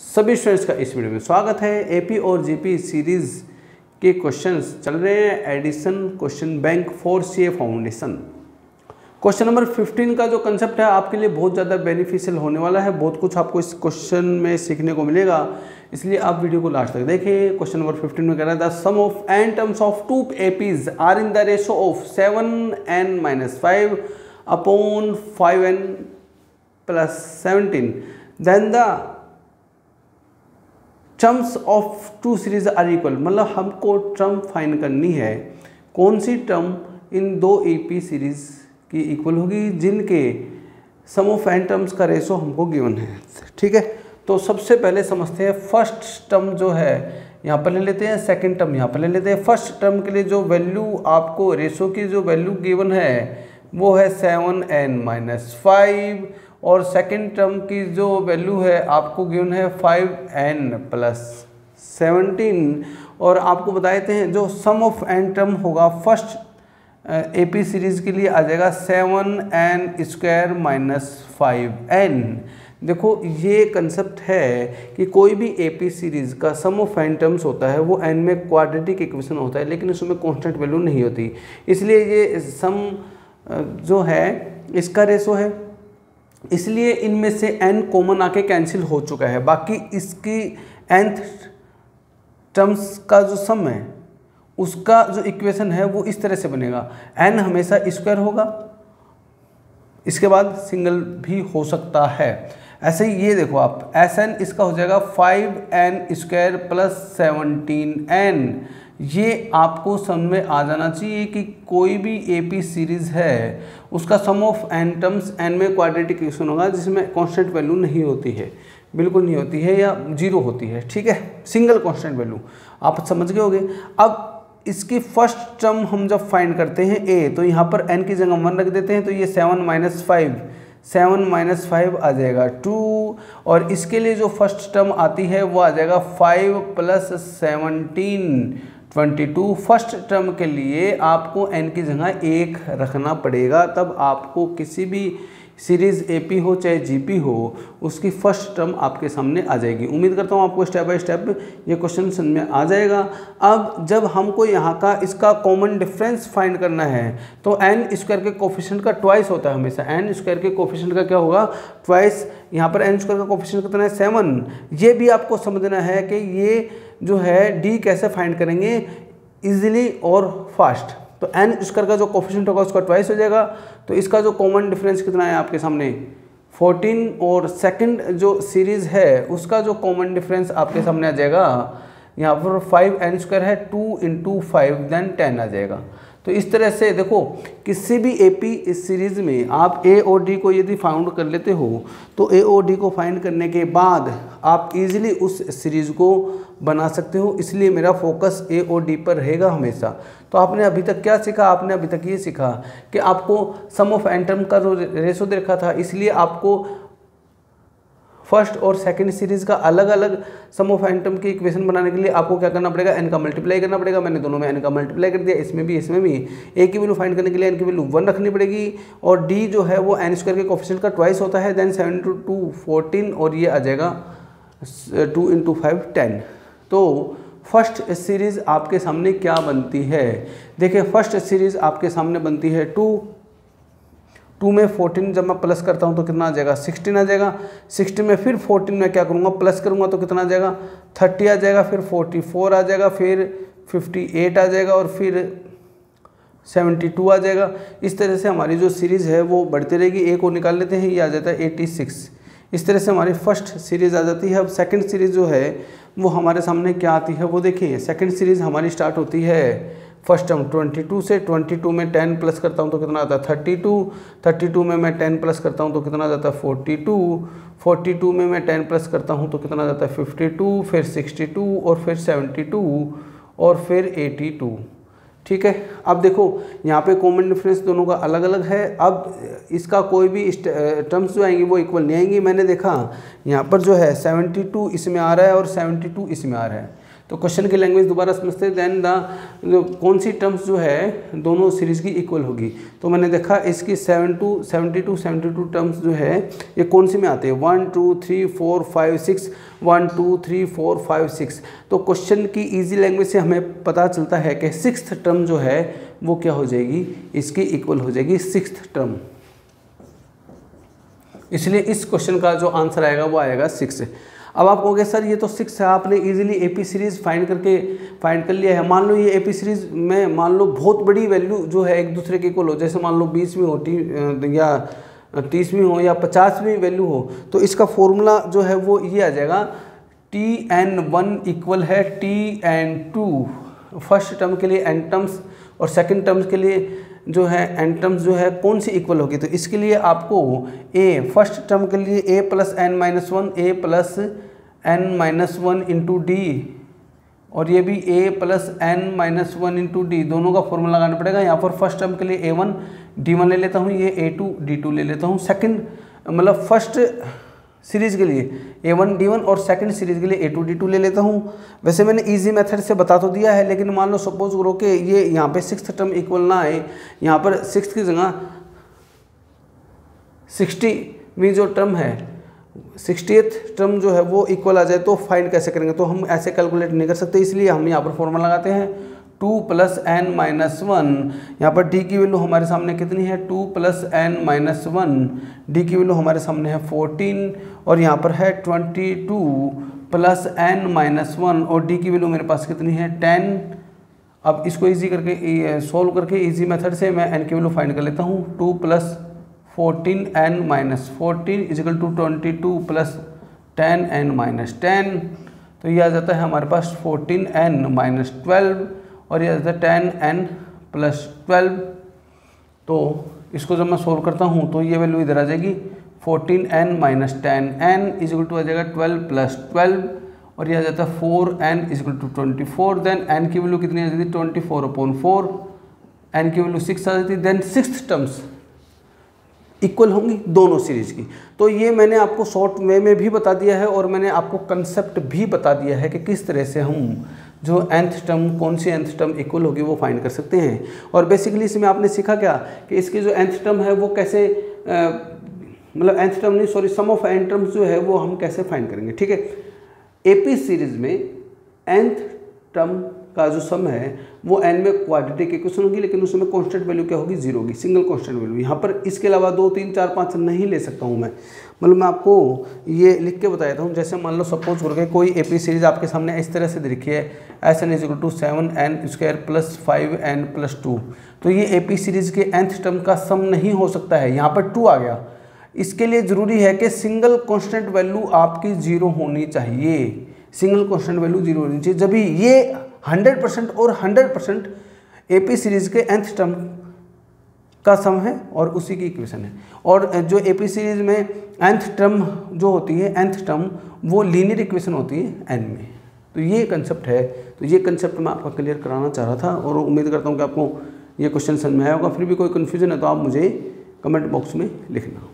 सभी स्टूडेंट्स का इस वीडियो में स्वागत है। एपी और जीपी सीरीज़ के क्वेश्चंस चल रहे हैं। Edition question bank for C foundation question number 15 का जो कंसेप्ट है, आपके लिए बहुत ज़्यादा बेनिफिशियल होने वाला है। बहुत कुछ आपको इस क्वेश्चन में सीखने को मिलेगा। इसलिए आप वीडियो को लास्ट तक देखें। क्वेश्चन नंबर 15 में कह रहा the sum of n terms of two APs are in the ratio of seven n minus five upon five n plus seventeen then the terms of two series are equal मतलब हमको term fine करनी है कौन सी term इन दो A P series की equal होगी, जिनके sum of n terms का रेशो हमको गिवन है। ठीक है? तो सबसे पहले समझते हैं फ़र्स्ट टर्म जो है, यहाँ पर ले लेते हैं सेकंड टर्म यहाँ पर ले लेते हैं। फ़र्स्ट टर्म के लिए जो वैल्यू आपको रेशो की जो वैल्यू गिवन है, वो है सेवन एन माइनस फाइव और सेकेंड टर्म की जो वैल्यू है, आपको गिवन है फाइव एन प्लस सेवनटीन और आपको बताए थे जो सम ऑफ़ एन टर्म होगा फ़र्स्ट ए पी सीरीज़ के लिए आ जाएगा seven n square minus five n देखो, ये कंसेप्ट है कि कोई भी ए पी सीरीज़ का सम ऑफ़ एन टर्म्स होता है, वो एन में क्वाड्रेटिक इक्वेशन होता है, लेकिन उसमें कॉन्स्टेंट वैल्यू नहीं होती। इसलिए ये सम जो है, इसका रेशो है इसलिए इनमें से एन कॉमन आके कैंसिल हो चुका है। बाकी इसकी एंथ टर्म्स का जो सम है, उसका जो इक्वेशन है, वो इस तरह से बनेगा। एन हमेशा स्क्वायर होगा। इसके बाद सिंगल भी हो सकता है। ऐसे ही ये देखो आप एस एन इसका हो जाएगा five n square plus seventeen n ये आपको समझ में आ जाना चाहिए कि कोई भी एपी सीरीज़ है, उसका sum of n terms n में क्वाड्रेटिक इक्वेशन होगा, जिसमें कांस्टेंट वैल्यू नहीं होती है। बिल्कुल नहीं होती है या ज़ीरो होती है, ठीक है? सिंगल कांस्टेंट वैल्यू आप समझ गए होगे? अब इसकी फ़र्स्ट टर्म हम जब फाइंड करते हैं ए तो यहाँ पर एन की जगह वन रख देते हैं तो ये seven minus five seven minus five आ जाएगा टू और इसके लिए जो फ़र्स्ट टर्म आती है, वो आ जाएगा five plus seventeen twenty two first term के लिए आपको एन की जगह एक रखना पड़ेगा। तब आपको किसी भी सीरीज़ एपी हो, चाहे जीपी हो, उसकी फ़र्स्ट टर्म आपके सामने आ जाएगी। उम्मीद करता हूँ आपको स्टेप बाय स्टेप ये क्वेश्चन समझ में आ जाएगा। अब जब हमको यहाँ का इसका कॉमन डिफरेंस फाइंड करना है तो एन स्क्वायर के कोफिशेंट का ट्वाइस होता है हमेशा। एन स्क्वायर के कोफिशेंट का क्या होगा? ट्वाइस यहाँ पर एन स्क्वायर का कोफिशेंट कितना है? सेवन ये भी आपको समझना है कि ये जो है डी कैसे फाइंड करेंगे? ईजिली और फास्ट तो एन स्क्वायर का जो कोफिशेंट होगा उसका ट्वाइस हो जाएगा। तो इसका जो कॉमन डिफरेंस कितना है आपके सामने? 14 और सेकंड जो सीरीज़ है, उसका जो कॉमन डिफरेंस आपके सामने आ जाएगा। यहाँ पर फाइव एन स्क्वायर है two into five then ten आ जाएगा। तो इस तरह से देखो, किसी भी ए पी इस सीरीज़ में आप ए और डी को यदि फाउंड कर लेते हो तो ए और डी को फाइंड करने के बाद आप इजीली उस सीरीज़ को बना सकते हो। इसलिए मेरा फोकस ए और डी पर रहेगा हमेशा। तो आपने अभी तक क्या सीखा? आपने अभी तक ये सीखा कि आपको सम ऑफ़ एंटम का जो रेशो देखा था, इसलिए आपको फ़र्स्ट और सेकंड सीरीज़ का अलग अलग सम ऑफ़ एंटम की इक्वेशन बनाने के लिए आपको क्या करना पड़ेगा? एन का मल्टीप्लाई करना पड़ेगा। मैंने दोनों में एन का मल्टीप्लाई कर दिया। इसमें भी इसमें भी। ए की वैल्यू फाइंड करने के लिए एन की वैल्यू वन रखनी पड़ेगी। और डी जो है वो एन स्क्वायर के कॉफिशेंट का ट्वाइस होता है। Then seven two two fourteen और ये आ जाएगा टू इंटू फाइव टेन तो फ़र्स्ट सीरीज़ आपके सामने क्या बनती है? देखिए फ़र्स्ट सीरीज़ आपके सामने बनती है टू टू में फोर्टीन जब मैं प्लस करता हूँ तो कितना आ जाएगा? सिक्सटीन आ जाएगा। सिक्सटीन में फिर फोर्टीन में क्या करूँगा? प्लस करूँगा तो कितना आ जाएगा? थर्टी आ जाएगा, फिर फोर्टी फोर आ जाएगा, फिर फिफ्टी एट आ जाएगा और फिर सेवेंटी टू आ जाएगा। इस तरह से हमारी जो सीरीज़ है वो बढ़ती रहेगी। एक को निकाल लेते हैं, ये आ जाता है एटी सिक्स। इस तरह से हमारी फ़र्स्ट सीरीज़ आ जाती है। अब सेकेंड सीरीज़ जो है, वो हमारे सामने क्या आती है वो देखिए। सेकेंड सीरीज़ हमारी स्टार्ट होती है फ़र्स्ट टर्म 22 से 22 में 10 प्लस करता हूँ तो कितना आता है 32 32 में मैं 10 प्लस करता हूँ तो कितना जाता है 42 42 में मैं 10 प्लस करता हूँ तो कितना जाता है 52 फिर 62 और फिर 72 और फिर 82 ठीक है? अब देखो, यहाँ पे कॉमन डिफरेंस दोनों का अलग अलग है। अब इसका कोई भी टर्म्स जो आएँगी वो इक्वल नहीं आएँगी। मैंने देखा, यहाँ पर जो है 72 इसमें आ रहा है और 72 इसमें आ रहा है। तो क्वेश्चन की लैंग्वेज दोबारा समझते देन द कौन सी टर्म्स जो है, दोनों सीरीज़ की इक्वल होगी। तो मैंने देखा इसकी seven to seventy two seventy two terms जो है, ये कौन सी में आते हैं? One two three four five six one two three four five six तो क्वेश्चन की ईजी लैंग्वेज से हमें पता चलता है कि सिक्स टर्म जो है, वो क्या हो जाएगी? इसकी इक्वल हो जाएगी सिक्स टर्म इसलिए इस क्वेश्चन का जो आंसर आएगा, वो आएगा सिक्स अब आप कहोगे, सर, ये तो सिक्स है, आपने इजीली पी सीरीज़ फाइंड करके फाइंड कर लिया है। मान लो ये ए पी सीरीज़ में मान लो बहुत बड़ी वैल्यू जो है एक दूसरे के इक्वल हो जैसे मान लो बीस में हो, टी या तीसवीं हो, या पचासवीं वैल्यू हो तो इसका फॉर्मूला जो है वो ये आ जाएगा टी एन वन इक्वल है T n two first term के लिए एन टर्म्स और सेकेंड टर्म्स के लिए जो है एन टर्म्स जो है, कौन सी इक्वल होगी? तो इसके लिए आपको ए फ़र्स्ट टर्म के लिए a plus n minus one a plus n minus one into d और ये भी a plus n minus one into d दोनों का फॉर्मूला लगाना पड़ेगा। यहाँ पर फ़र्स्ट टर्म के लिए ए वन डी वन ले लेता हूँ, ये ए टू डी टू ले लेता हूँ। सेकेंड मतलब फ़र्स्ट सीरीज़ के लिए। ए वन डी वन और सेकंड सीरीज़ के लिए ए टू डी टू ले लेता हूँ। वैसे मैंने इजी मेथड से बता तो दिया है, लेकिन मान लो सपोज़ करो कि ये यहाँ पे सिक्स टर्म इक्वल ना आए, यहाँ पर सिक्स की जगह सिक्सटी में जो टर्म है सिक्सटी टर्म जो है वो इक्वल आ जाए तो फाइंड कैसे करेंगे? तो हम ऐसे कैलकुलेट नहीं कर सकते, इसलिए हम यहाँ पर फॉर्मूला लगाते हैं। Two plus n minus one. यहाँ पर डी की वैल्यू हमारे सामने कितनी है? Two plus n minus one. D की वैल्यू हमारे सामने है फोर्टीन। और यहाँ पर है twenty two plus n minus one. और डी की वैल्यू मेरे पास कितनी है? टेन। अब इसको इजी करके सॉल्व करके इजी मेथड से मैं एन की वैल्यू फाइंड कर लेता हूँ। Two plus fourteen n minus fourteen is equal to twenty two plus ten n minus ten. तो ये आ जाता है हमारे पास फोर्टीन एन माइनस ट्वेल्व। और ये आता है टेन एन प्लस ट्वेल्व तो इसको जब मैं सोल्व करता हूँ तो ये वैल्यू इधर आ जाएगी fourteen n minus ten n is equal to आ जाएगा ट्वेल्व प्लस ट्वेल्व और ये आ जाता है four n is equal to twenty four then n की वैल्यू कितनी आ जाती? है twenty four upon four n की वैल्यू सिक्स आ जाती. है देन सिक्स टर्म्स इक्वल होंगी दोनों सीरीज़ की। तो ये मैंने आपको शॉर्ट वे में भी बता दिया है और मैंने आपको कंसेप्ट भी बता दिया है कि किस तरह से हम जो एंथ टर्म कौन सी एंथ टर्म इक्वल होगी वो फाइंड कर सकते हैं। और बेसिकली इसमें आपने सीखा क्या कि इसकी जो एंथ टर्म है वो कैसे मतलब एंथ टर्म नहीं sorry sum of nth terms जो है वो हम कैसे फाइंड करेंगे, ठीक है? एपी सीरीज़ में एंथ टर्म का जो सम है, वो एन में क्वाड्रेटिक इक्वेशन होगी, लेकिन उसमें कांस्टेंट वैल्यू क्या होगी? ज़ीरो होगी सिंगल कांस्टेंट वैल्यू यहाँ पर इसके अलावा दो, तीन, चार, पाँच नहीं ले सकता हूँ मैं। मतलब मैं आपको ये लिख के बताया था जैसे मान लो सपोज़ करके कोई एपी सीरीज़ आपके सामने इस तरह से दिखी है S n is equal to seven n square plus five n plus two तो ये ए पी सीरीज़ के एंथ टर्म का सम नहीं हो सकता है। यहाँ पर टू आ गया। इसके लिए ज़रूरी है कि सिंगल कॉन्स्टेंट वैल्यू आपकी ज़ीरो होनी चाहिए। सिंगल कॉन्स्टेंट वैल्यू ज़ीरो होनी चाहिए। जब ये हंड्रेड परसेंट और hundred percent A P series के एंथ टर्म का सम है और उसी की इक्वेशन है। और जो ए पी सीरीज़ में एंथ टर्म जो होती है एंथ टर्म वो लीनियर इक्वेशन होती है एन में। तो ये कंसेप्ट है। तो ये कंसेप्ट मैं आपका क्लियर कराना चाह रहा था और उम्मीद करता हूँ कि आपको ये क्वेश्चन समझ में आया होगा। फिर भी कोई कन्फ्यूज़न है तो आप मुझे कमेंट बॉक्स में लिखना।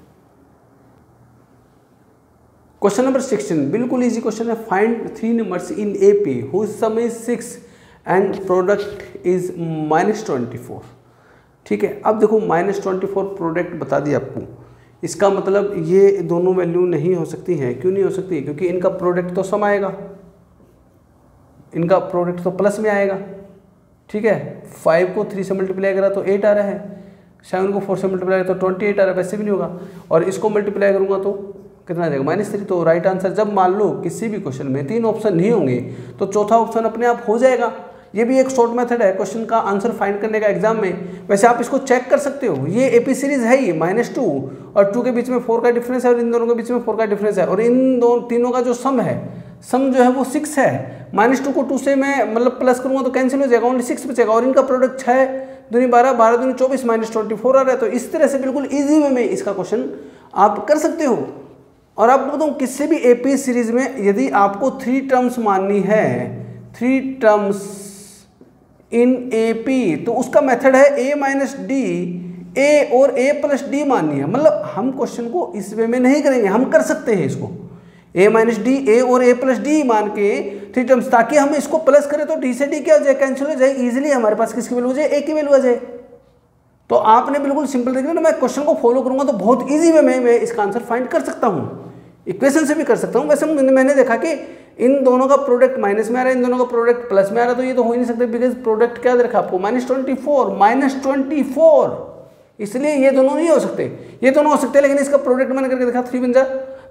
क्वेश्चन नंबर सिक्सटीन बिल्कुल इजी क्वेश्चन है. Find three numbers in A P who sum is six and product is minus twenty four ठीक है? अब देखो माइनस ट्वेंटी फोर प्रोडक्ट बता दिया आपको. इसका मतलब ये दोनों वैल्यू नहीं हो सकती हैं. क्यों नहीं हो सकती? है? क्योंकि इनका प्रोडक्ट तो सम आएगा. इनका प्रोडक्ट तो प्लस में आएगा. ठीक है? फाइव को थ्री से मल्टीप्लाई करा तो एट आ रहा है. सेवन को फोर से मल्टीप्लाई करा तो ट्वेंटी एट आ रहा है. वैसे भी नहीं होगा. और इसको मल्टीप्लाई करूँगा तो कितना जाएगा माइनस थ्री तो राइट आंसर जब मान लो किसी भी क्वेश्चन में तीन ऑप्शन नहीं होंगे तो चौथा ऑप्शन अपने आप हो जाएगा। ये भी एक शॉर्ट मेथड है क्वेश्चन का आंसर फाइंड करने का एग्ज़ाम में। वैसे आप इसको चेक कर सकते हो। ये एपी सीरीज़ है ही माइनस टू और टू के बीच में फोर का डिफरेंस है और इन दोनों के बीच में फोर का डिफरेंस है। और इन दो, तीनों का जो सम है सम जो है वो सिक्स है। माइनस टू को टू से मैं मतलब प्लस करूँगा तो कैंसिल हो जाएगा ओनली सिक्स बचेगा। और इनका प्रोडक्ट छः दूनी बारह बारह दूनी चौबीस माइनस ट्वेंटी फोर आ रहा है। तो इस तरह से बिल्कुल ईजी वे में इसका क्वेश्चन आप कर सकते हो। और आपको बताऊँ किसी भी एपी सीरीज़ में यदि आपको थ्री टर्म्स माननी है three terms in A P तो उसका मेथड है ए माइनस डी ए और ए प्लस डी माननी है। मतलब हम क्वेश्चन को इस वे में नहीं करेंगे, हम कर सकते हैं इसको। ए माइनस डी ए और ए प्लस डी मान के थ्री टर्म्स ताकि हम इसको प्लस करें तो डी से डी क्या हो जाए कैंसिल हो जाए इजीली हमारे पास किसकी वैल्यू हो जाए? ए की वैल्यू आ जाए। तो आपने बिल्कुल सिंपल देखना ना मैं क्वेश्चन को फॉलो करूँगा तो बहुत इजी वे में, मैं इसका आंसर फाइंड कर सकता हूँ। इक्वेशन से भी कर सकता हूँ। वैसे मैंने देखा कि इन दोनों का प्रोडक्ट माइनस में आ रहा है, इन दोनों का प्रोडक्ट प्लस में आ रहा है तो ये तो हो ही नहीं सकता बिकॉज़ प्रोडक्ट क्या देखा आपको? Minus twenty four minus twenty four इसलिए ये दोनों नहीं हो सकते। ये दोनों हो सकते लेकिन इसका प्रोडक्ट मैंने करके देखा थ्री बन जा।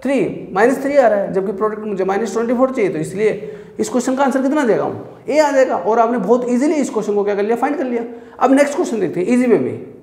थ्री माइनस थ्री आ रहा है, जबकि प्रोडक्ट मुझे माइनस ट्वेंटी फोर चाहिए तो इसलिए इस क्वेश्चन का आंसर कितना देगा हूँ ए आ जाएगा, और आपने बहुत इजीली इस क्वेश्चन को क्या कर लिया? फाइंड कर लिया। अब नेक्स्ट क्वेश्चन देखते हैं ईजी वे में।